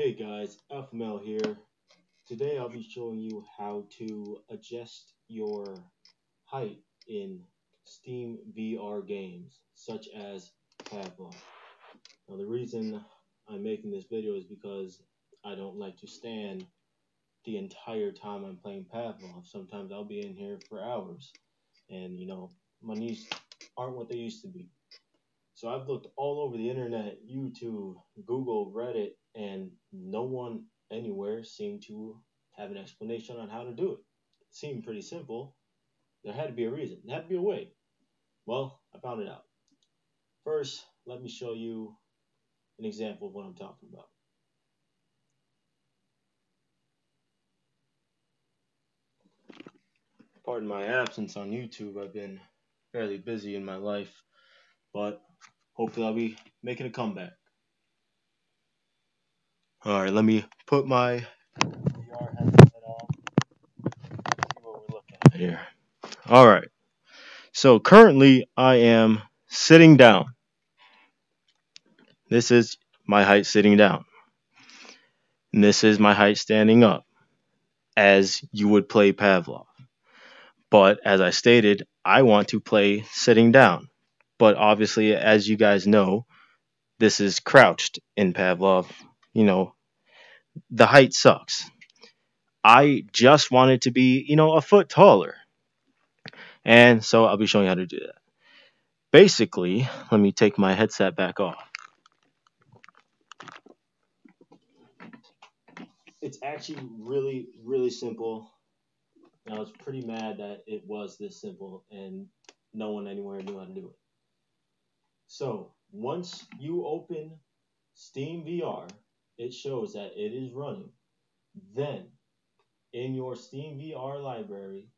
Hey guys, Alpha Male here. Today I'll be showing you how to adjust your height in Steam VR games such as Pavlov. Now the reason I'm making this video is because I don't like to stand the entire time I'm playing Pavlov. Sometimes I'll be in here for hours and you know my knees aren't what they used to be. So I've looked all over the internet, YouTube, Google, Reddit, and no one anywhere seemed to have an explanation on how to do it. It seemed pretty simple. There had to be a reason. There had to be a way. Well, I found it out. First, let me show you an example of what I'm talking about. Pardon my absence on YouTube. I've been fairly busy in my life, but hopefully I'll be making a comeback. All right, let me put my VR headset on. See what we're looking at here. All right. So currently I am sitting down. This is my height sitting down. And this is my height standing up as you would play Pavlov. But as I stated, I want to play sitting down. But obviously, as you guys know, this is crouched in Pavlov. You know, the height sucks. I just wanted to be, you know, a foot taller. And so I'll be showing you how to do that. Basically, let me take my headset back off. It's actually really, really simple. I was pretty mad that it was this simple and no one anywhere knew how to do it. So once you open Steam VR, it shows that it is running. Then in your Steam VR library,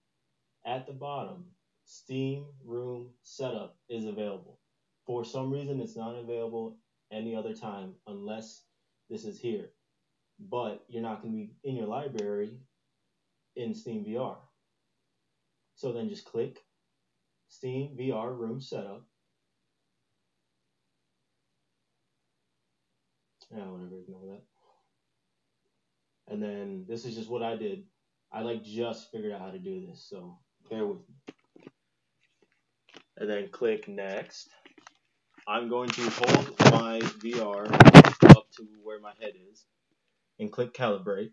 at the bottom, Steam Room Setup is available. For some reason, it's not available any other time unless this is here. But you're not going to be in your library in Steam VR. So then just click Steam VR Room Setup. Yeah, whatever, ignore that. And then this is just what I did. I like just figured out how to do this, so bear with me. And then click next. I'm going to hold my VR up to where my head is and click calibrate.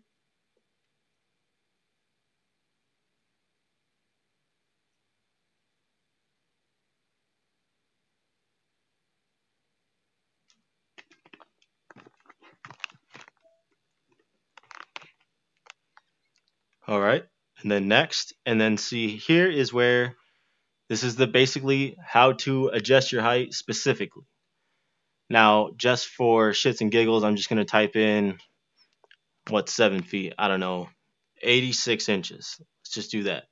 All right. And then next, and then see here is where this is the basically how to adjust your height specifically. Now, just for shits and giggles, I'm just going to type in what's seven feet. I don't know, 86 inches. Let's just do that.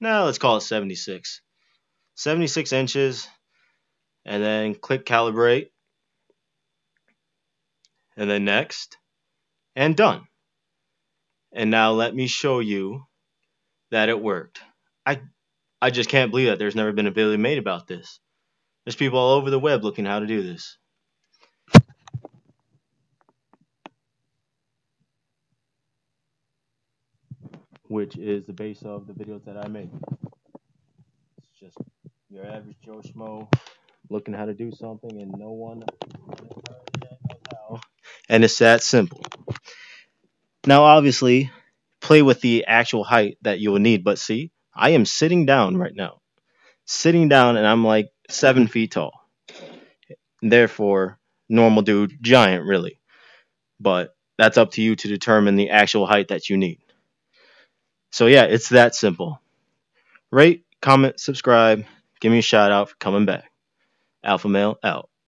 Now let's call it 76. 76 inches, and then click calibrate, and then next, and done. And now let me show you that it worked. I I just can't believe that there's never been a video made about this. There's people all over the web looking how to do this. Which is the base of the videos that I make. It's just your average Joe Schmo looking how to do something and no one knows how. And it's that simple. Now, obviously, play with the actual height that you will need. But see, I am sitting down right now. Sitting down, and I'm like seven feet tall. Therefore, normal dude, giant, really. But that's up to you to determine the actual height that you need. So, yeah, it's that simple. Rate, comment, subscribe. Give me a shout out for coming back. Alpha Male out.